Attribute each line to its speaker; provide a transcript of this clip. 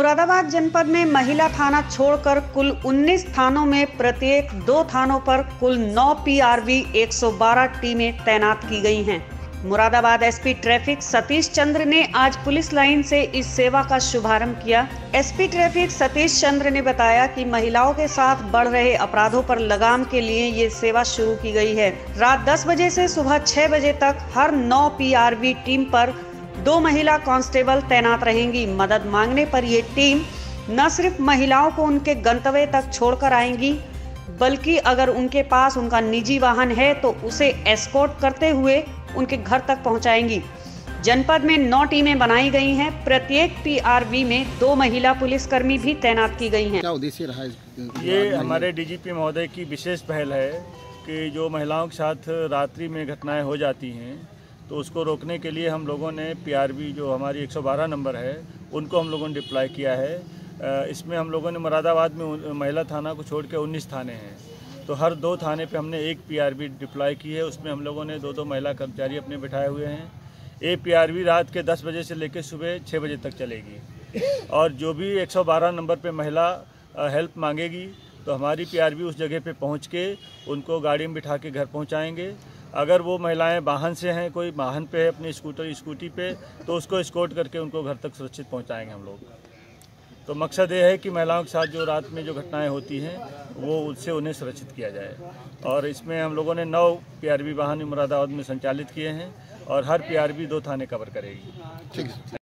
Speaker 1: मुरादाबाद जनपद में महिला थाना छोड़कर कुल 19 थानों में प्रत्येक दो थानों पर कुल 9 पीआरवी 112 टीमें तैनात की गई हैं। मुरादाबाद एसपी ट्रैफ़िक सतीश चंद्र ने आज पुलिस लाइन से इस सेवा का शुभारंभ किया। एसपी ट्रैफ़िक सतीश चंद्र ने बताया कि महिलाओं के साथ बढ़ रहे अपराधों पर लगाम के लिए ये सेवा शुरू की गई है। रात 10 बजे से सुबह 6 बजे तक हर 9 पीआरवी टीम पर दो महिला कांस्टेबल तैनात रहेंगी। मदद मांगने पर ये टीम न सिर्फ़ महिलाओं को उनके गंतव्य तक छोड़कर आएँगी बल्कि अगर उनके पास उनका निजी वाहन है तो उसे एस्कॉर्ट करते हुए उनके घर तक पहुंचाएँगी। जनपद में नौ टीमें बनाई गई हैं। प्रत्येक पीआरवी में दो महिला पुलिसकर्मी भी तैनात की गई हैं।
Speaker 2: क्या उद्देश्य रहा
Speaker 3: ये हमारे डीजीपी महोदय की विशेष पहल है कि जो महिलाओं के साथ रात्रि में घटनाएँ हो जाती हैं तो उसको रोकने के लिए हम लोगों ने पीआरबी जो हमारी 112 नंबर है, उनको हम लोगों ने डिप्लॉय किया है। इसमें हम लोगों ने मुरादाबाद में महिला थाना को छोड़ के उन्नीस थाने हैं। तो हर दो थाने पे हमने एक पीआरबी डिप्लॉय की है, उसमें हम लोगों ने दो दो महिला कर्मचारी अपने बिठाए हुए हैं। ये पीआरबी रात के 10 बजे से लेकर सुबह 6 बजे तक चलेगी। और जो भी 112 नंबर पे महिला हेल्प मांगेगी तो हमारी पीआरबी उस जगह पे पहुँच के उनको गाड़ी में बिठा के घर पहुंचाएँगे। अगर वो महिलाएँ वाहन से हैं, कोई वाहन पे है अपनी स्कूटर, स्कूटी पे तो उसको स्कोट करके उनको घर तक सुरक्षित पहुंचाएँगे हम लोग। तो मकसद ये है कि महिलाओं के साथ जो रात में जो घटनाएँ होती हैं, वो उससे उन्हें सुरक्षित किया जाए। और इसमें हम लोगों ने नौ पीआरबी वाहन मुरादाबाद में संचालित किए हैं और हर पीआरबी दो थाने कवर करेगी।
Speaker 2: ठीक है।